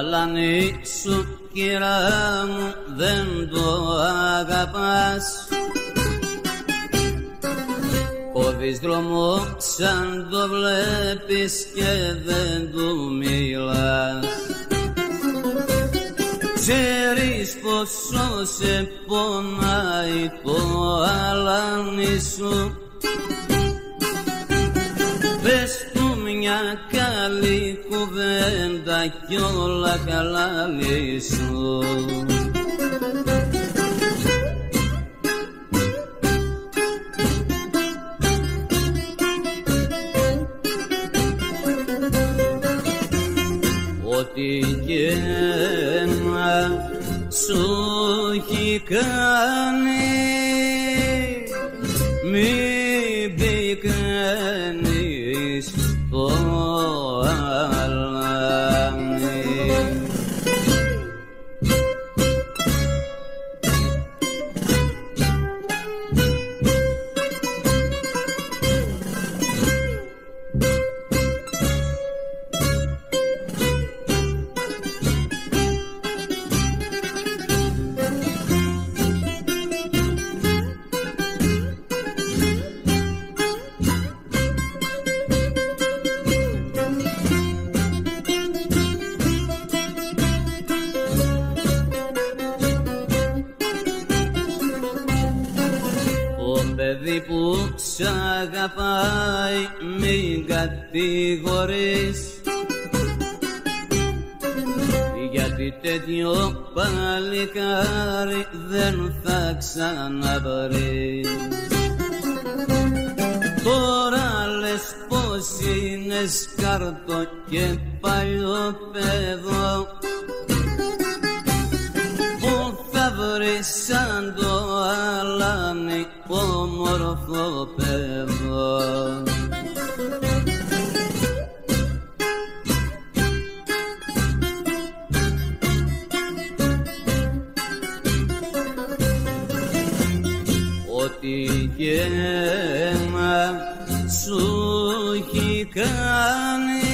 πλανή σου κυρά μου δεν το αγαπάς. Κόβεις δρόμο σαν το βλέπεις και δεν του μιλάς. Ξέρεις πόσο σε πονάει το αλάνι σου. Πες του μια καλή κουβέντα κι όλα καλά λύσου Ό,τι και να σου έχει κάνει μην Oh. Σ' αγαπάει μην κατηγορείς. Γιατί τέτοιο παλικάρι δεν θα ξαναβρεις. Τώρα λες πως είναι σκάρτο και παλιό παιδό. Πού θα βρεις σαν το αλάνι όμορφο παιδό Ό,τι και να σου έχει κάνει